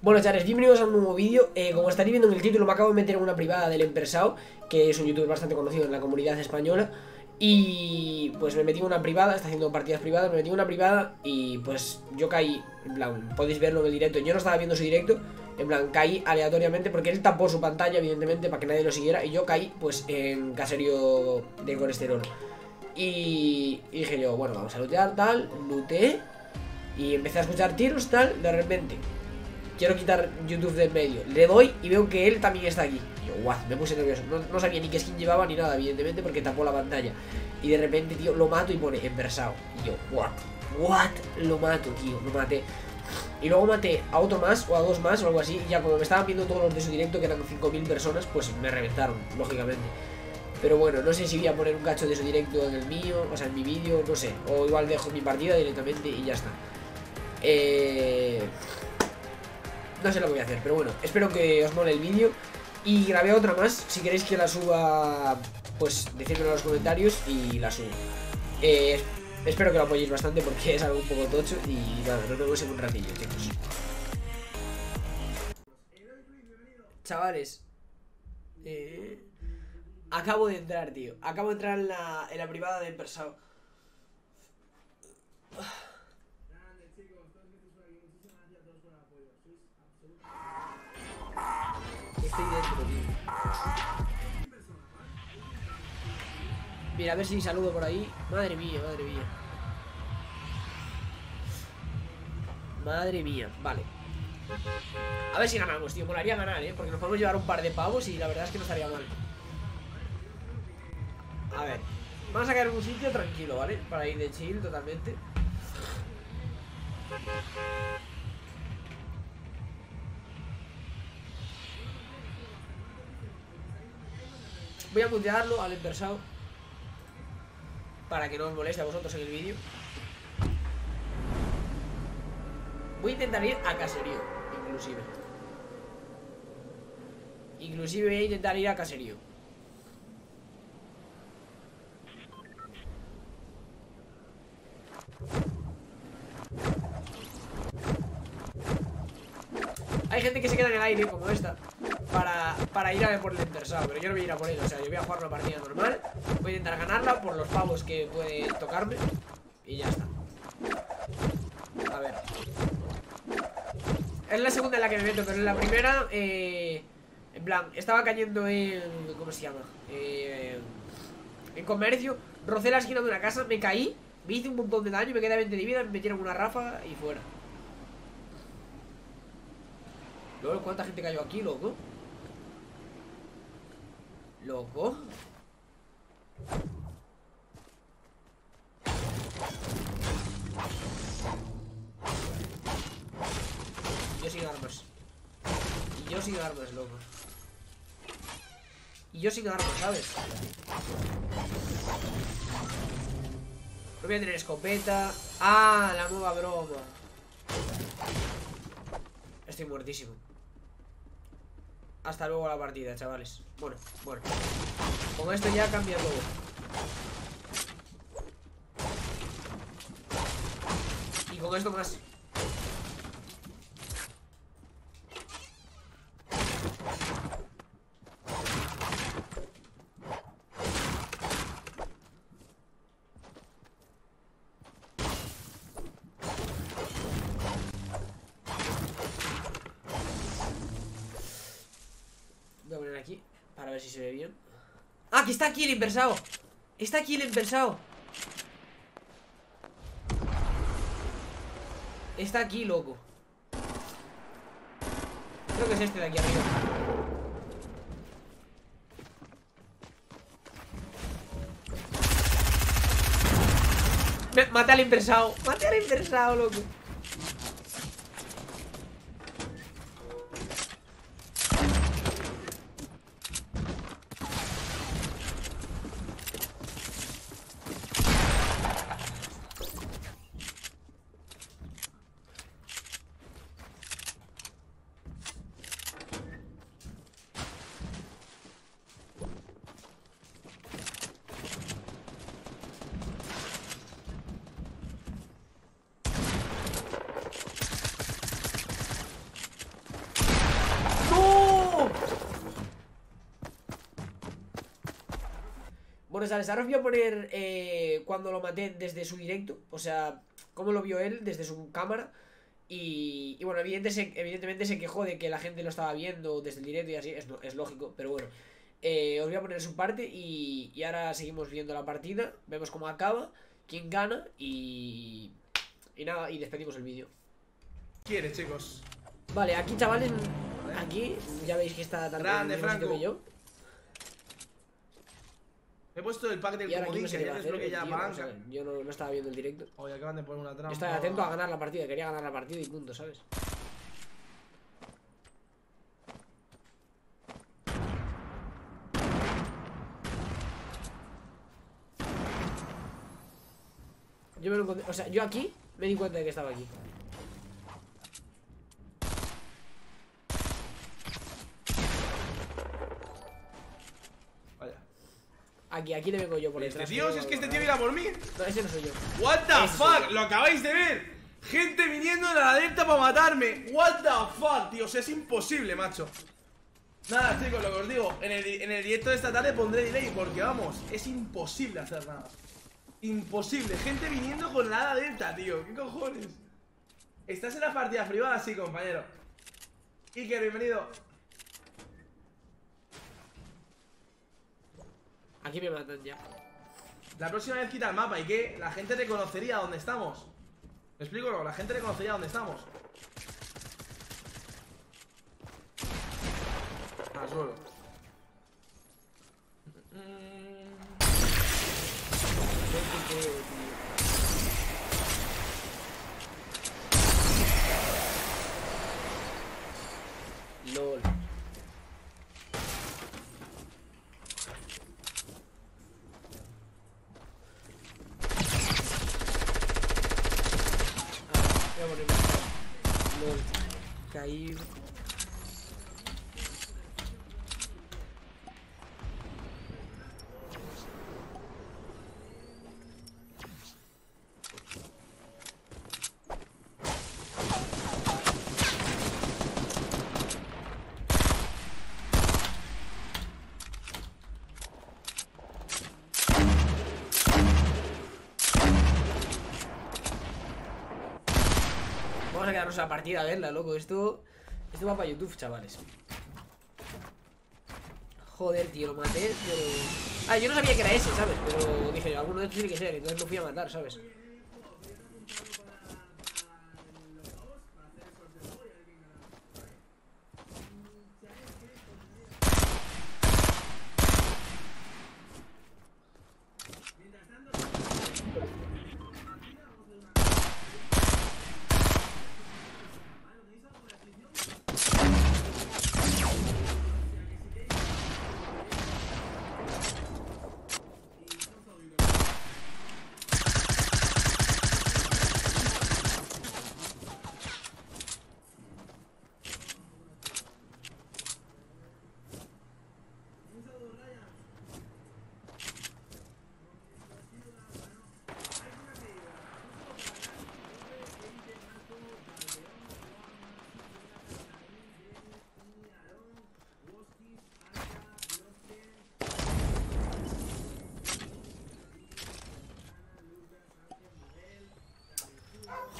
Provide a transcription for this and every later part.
Bueno chavales, bienvenidos a un nuevo vídeo. Eh, Como estaréis viendo en el título me acabo de meter en una privada del Empresao Que es un youtuber bastante conocido en la comunidad española. Y pues me metí en una privada, está haciendo partidas privadas Me metí en una privada y pues yo caí En plan, podéis verlo en el directo. Yo no estaba viendo su directo En plan, caí aleatoriamente porque él tapó su pantalla evidentemente Para que nadie lo siguiera Y yo caí pues en caserío de colesterol. Y, dije yo, bueno, vamos a lootear, tal, looteé Y empecé a escuchar tiros, tal, de repente quiero quitar YouTube de en medio. Le doy y veo que él también está aquí. Y yo, guau, me puse nervioso. No, sabía ni qué skin llevaba ni nada, evidentemente, porque tapó la pantalla. Y de repente, tío, lo mato y pone enversado. Y yo, what, what, lo mato, tío, lo maté. Y luego maté a otro más o a dos más o algo así. Y ya como me estaban viendo todos los de su directo, que eran 5.000 personas, pues me reventaron, lógicamente. Pero bueno, no sé si voy a poner un cacho de su directo en el mío, o sea, en mi vídeo, no sé. O igual dejo mi partida directamente y ya está. Eh... No sé lo que voy a hacer, pero bueno, espero que os mole el vídeo. Y grabé otra más, si queréis que la suba, pues decídmelo en los comentarios y la subo. Eh, Espero que lo apoyéis bastante porque es algo un poco tocho Y nada, nos vemos en un ratillo, chicos. Chavales eh, Acabo de entrar, tío. Acabo de entrar en la, privada de Tío. Mira, a ver si saludo por ahí. Madre mía, madre mía. Madre mía, vale. A ver si ganamos, tío. Molaría ganar, ¿eh? Porque nos podemos llevar un par de pavos y la verdad es que no estaría mal. A ver. Vamos a caer en un sitio tranquilo, ¿vale? Para ir de chill totalmente. Voy a mutearlo al inversado Para que no os moleste a vosotros en el vídeo. Voy a intentar ir a caserío Inclusive. Inclusive voy a intentar ir a caserío. Hay gente que se queda en el aire como esta para, ir a por el interesado Pero yo no voy a ir a por él, o sea, yo voy a jugar una partida normal Voy a intentar ganarla por los pavos que puede tocarme Y ya está A ver Es la segunda en la que me meto, pero en la primera eh, En plan, estaba cayendo en... ¿Cómo se llama? Eh, en comercio Rocé la esquina de una casa, me caí Me hice un montón de daño, me quedé 20 de vida Me metieron una ráfaga y fuera Luego, ¿cuánta gente cayó aquí, loco? Loco. Yo sin armas Y yo sin armas, loco. Y yo sin armas, ¿sabes? No voy a tener escopeta. Ah, la nueva broma. Estoy muertísimo hasta luego la partida, chavales. Bueno, bueno. Con esto ya cambia todo. Y con esto más si se ve bien ¡Ah, que está aquí el inversado! Está aquí el inversado Está aquí, loco. Creo que es este de aquí arriba. Mate al inversado Mate al inversado, loco Bueno, ¿sabes? Ahora os voy a poner eh, cuando lo maté desde su directo. O sea, cómo lo vio él desde su cámara. Y, y bueno, evidentemente, evidentemente se quejó de que la gente lo estaba viendo desde el directo y así. Es, es lógico, pero bueno. Eh, os voy a poner su parte y, y ahora seguimos viendo la partida. Vemos cómo acaba, quién gana y... Y nada, y despedimos el vídeo. quiere, chicos? Vale, aquí chavales, aquí ya veis que está tan Grande, Franco. que yo. He puesto el pack del comodín no sé que ya desbloqueé ya la o palanca. sea, yo no, no estaba viendo el directo. Oye, acaban de poner una trampa. Yo estaba atento a ganar la partida, quería ganar la partida y punto, ¿sabes? Yo me lo encontré, o sea, yo aquí me di cuenta de que estaba aquí. Aquí, aquí le vengo yo por Este detrás. tío, si es que este tío viene a por mí. No, ese no soy yo. What the Ese fuck, lo acabáis de ver. Gente viniendo de la alerta para matarme. What the fuck, tío, o sea, es imposible, macho. Nada, chicos, lo que os digo, en el, en el directo de esta tarde pondré delay porque vamos, es imposible hacer nada. Imposible, gente viniendo con la alerta, tío, ¿qué cojones? ¿Estás en las partidas privadas? Sí, compañero. Iker, bienvenido. Aquí me matan ya. La próxima vez quita el mapa y que la gente reconocería dónde estamos. ¿Me explico? La gente reconocería dónde estamos. Al suelo. No te creo, tío. LOL. Ah, voy a ponerme acá. LOL. Caí. A la partida a verla, loco. Esto, esto va para YouTube, chavales. Joder, tío, lo maté, pero... Ah, yo no sabía que era ese, ¿sabes? Pero dije, alguno de estos tiene que ser, entonces lo fui a matar, ¿sabes?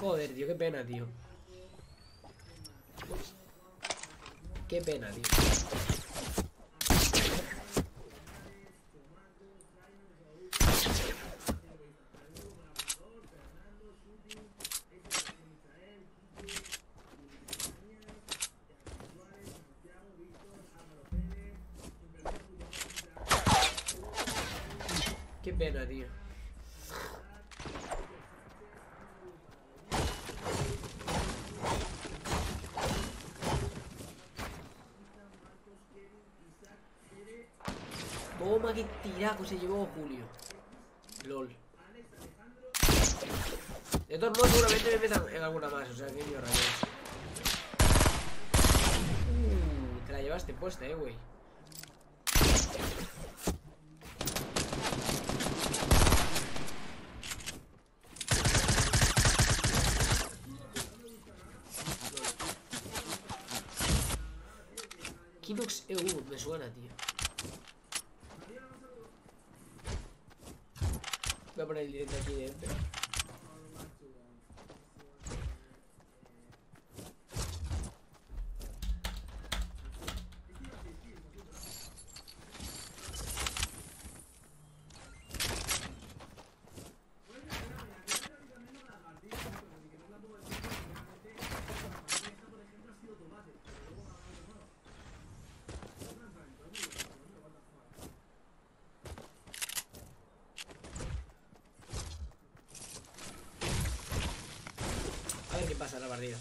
Joder, tío, qué pena, tío. Qué pena, tío. Tiraco se llevó Julio. LOL. De todos modos, seguramente me metan en alguna más, o sea, que rayos. Uh, te la llevaste puesta, eh, güey. Kinox EU, me suena, tío. Voy a poner el directo aquí dentro. Ver qué pasa la partida.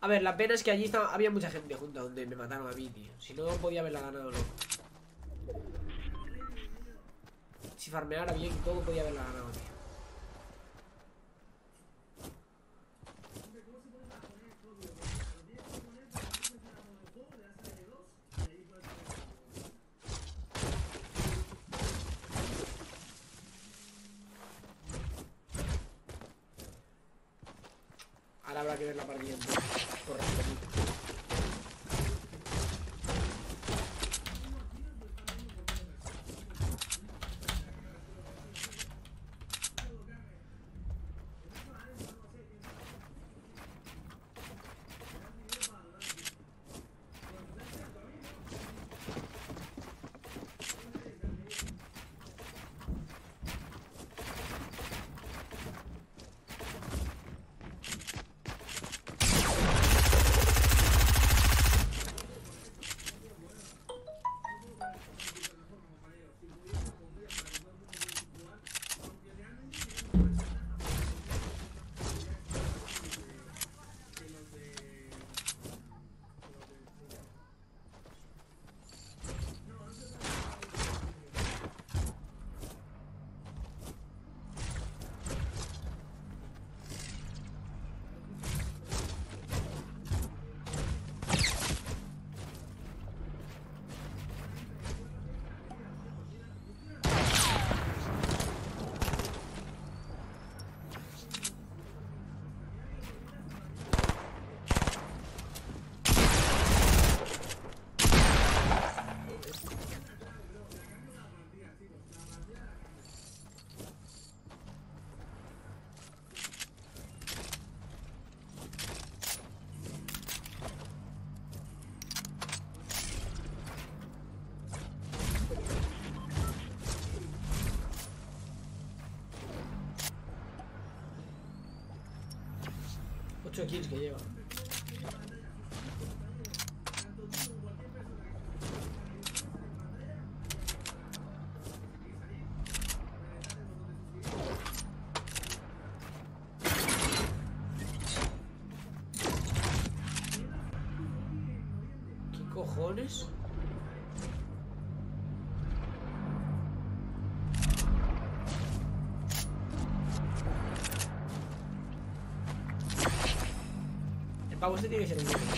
A ver, la pena es que allí había mucha gente junto a donde me mataron a mí, tío. Si no, podía haberla ganado. Si farmeara bien y todo, podía haberla ganado, tío. Ahora habrá que ver la partida entera, Ocho kills que lleva. El pavo este tiene que ser un bueno.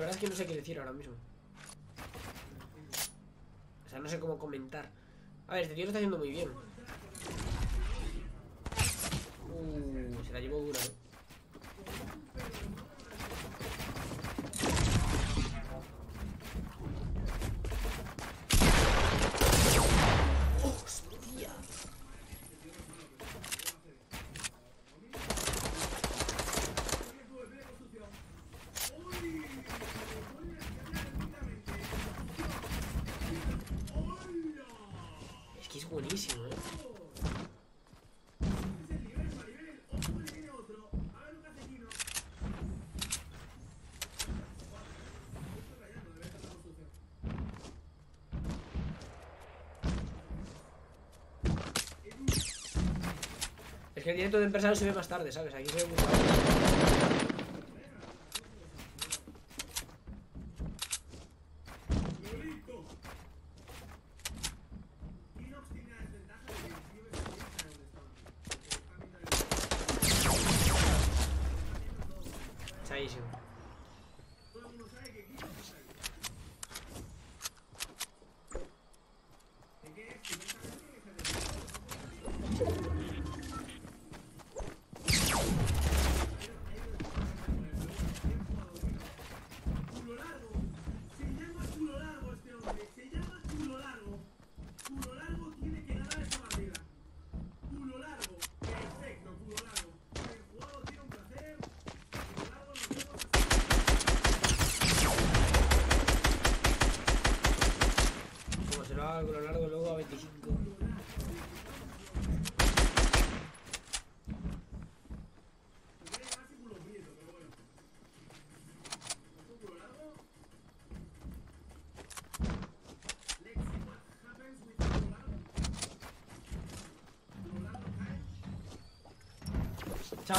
la verdad es que no sé qué decir ahora mismo. O sea, no sé cómo comentar. A ver, este tío lo está haciendo muy bien. Uh, se la llevo dura, ¿eh? el directo de empresario se ve más tarde, ¿sabes? Aquí se ve mucho. Chao.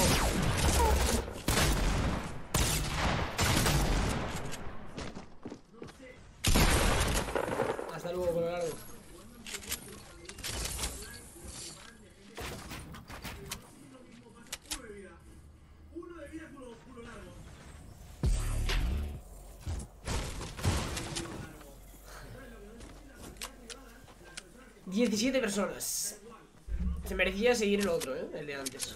Hasta luego, por largo. Diecisiete personas. Se merecía seguir el otro, ¿eh? El de antes.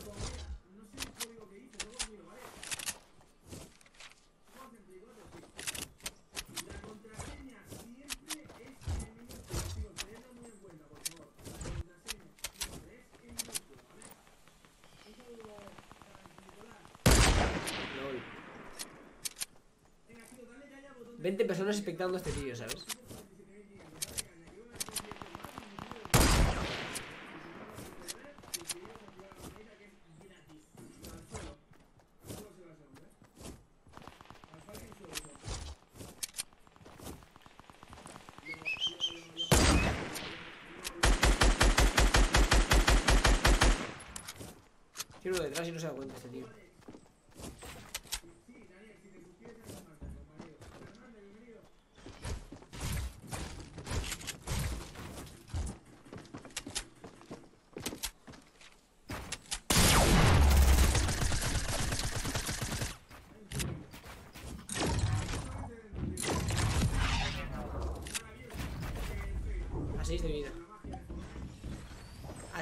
personas espectando este vídeo, ¿sabes?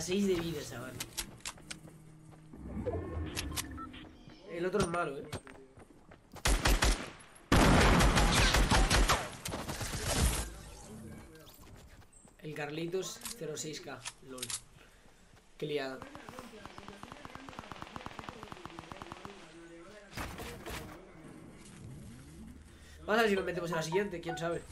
6 de vida, chaval. El otro es malo, eh. El Carlitos 06k, lol. Qué liado. Vamos a ver si lo metemos en la siguiente, quién sabe.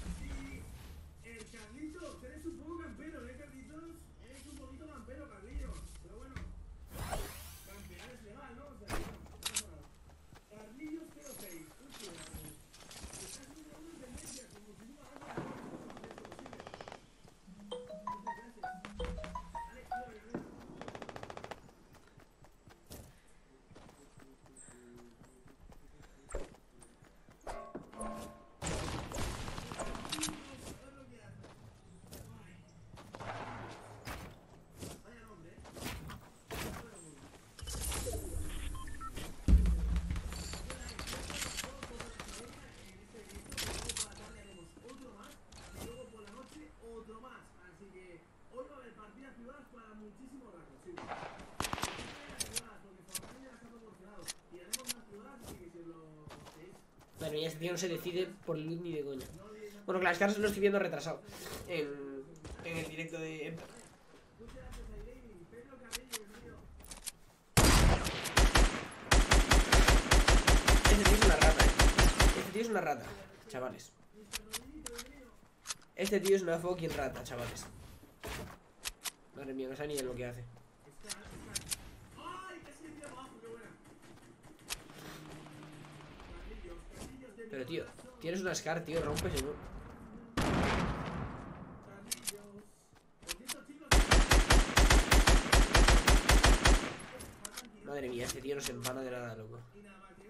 Así que hoy va a haber partidas privadas para muchísimos rangos. Sí. Bueno, ya este tío no se decide por Lid ni de coña. Bueno, Clash Stars lo estoy viendo retrasado en, en el directo de Este tío es una rata, eh. Este tío es una rata, chavales. Este tío es una fucking rata, chavales. Madre mía, no sabe ni lo que hace. Pero tío, tienes una Scar, tío, rompes chicos, Madre mía, este tío no se empana de nada, loco. y nada más que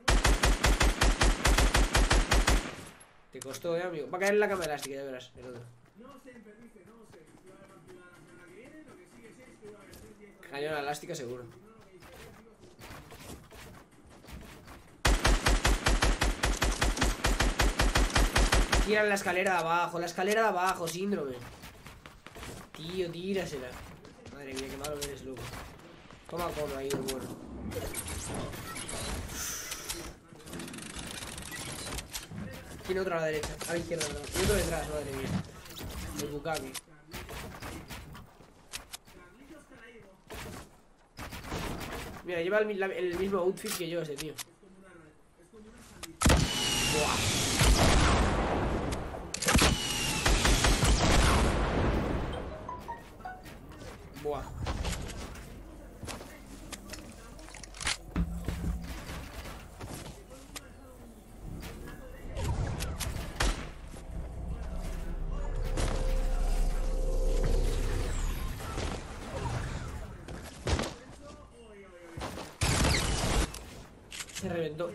Te costó, eh, amigo. Va a caer en la cama elástica, ya verás, el otro. partida la elástica seguro. Tira la escalera de abajo, la escalera de abajo, síndrome. Tío, tírasela. Madre mía, qué malo eres, loco. Toma cono ahí, bueno. Tiene otro a la derecha, a la izquierda, no. Y otro detrás, madre mía. El Bukake. Mira, lleva el, el mismo outfit que yo, ese tío. Buah. Ocho.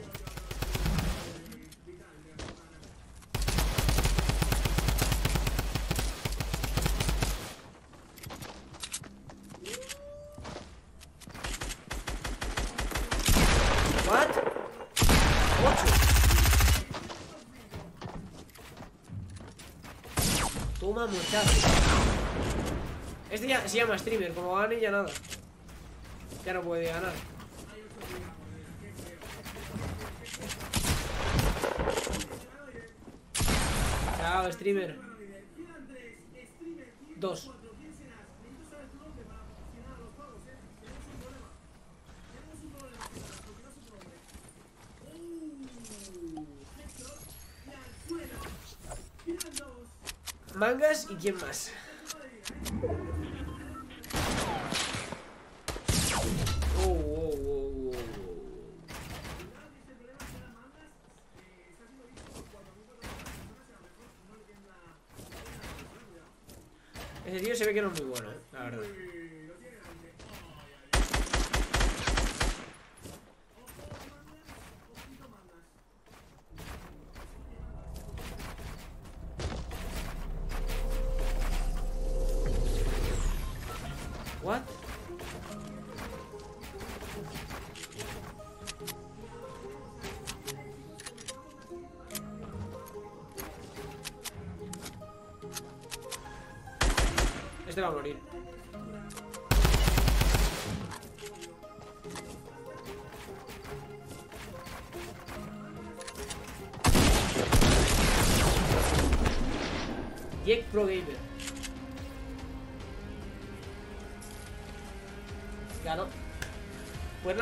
Toma muchacho. Este ya se llama streamer, como gane ya nada. Ya no puede ganar. Chao, streamer. Dos. Mangas y quién más. Que no es muy bueno, eh, la verdad.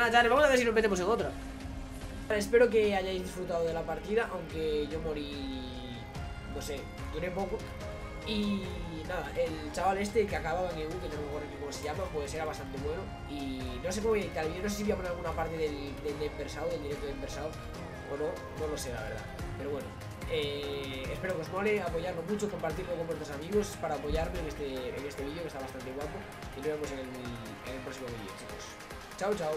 Vamos a ver si nos metemos en otra. Espero que hayáis disfrutado de la partida, aunque yo morí, no sé, duré poco. Y nada, el chaval este que acababa en EU, que no me acuerdo ni cómo se llama, pues era bastante bueno. Y no sé cómo voy a editar el vídeo, no sé si voy a poner alguna parte del, del del directo de Empersado, o no, no lo sé la verdad. Pero bueno, eh, espero que os mole, apoyarlo mucho, compartirlo con vuestros amigos para apoyarme en este, en este vídeo que está bastante guapo. Y nos vemos en el, en el próximo vídeo, chicos. Chao, chao.